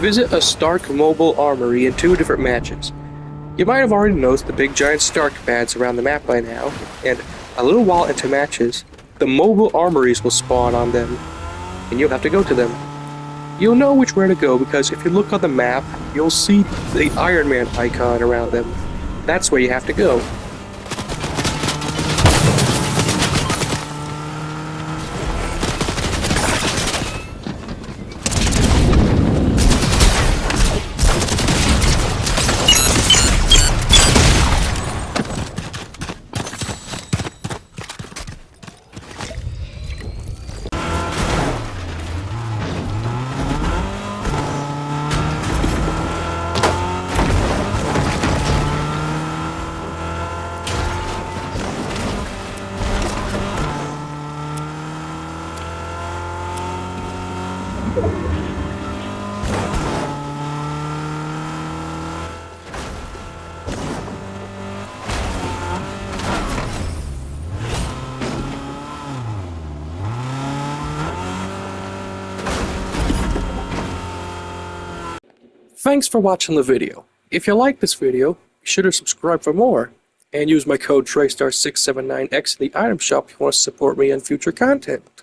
Visit a Stark Mobile Armory in two different matches. You might have already noticed the big giant Stark pads around the map by now, and a little while into matches, the mobile armories will spawn on them, and you'll have to go to them. You'll know which way to go because if you look on the map, you'll see the Iron Man icon around them. That's where you have to go. Thanks for watching the video. If you like this video, be sure to subscribe for more, and use my code TREYSTAR679X in the item shop if you want to support me on future content.